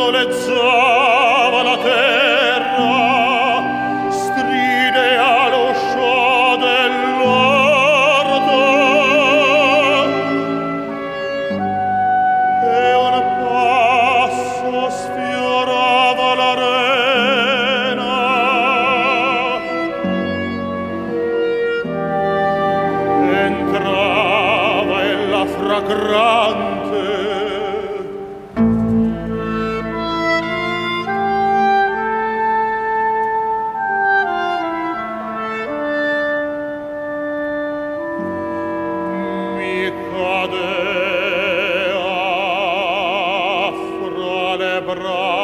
scondolezzava la terra stride all'uscio dell'orto. E un passo sfiorava l'arena. Entrava e la fragrante cadea fra le braccia